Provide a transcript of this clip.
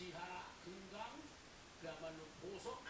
지하, 금강, 그야말로 보석,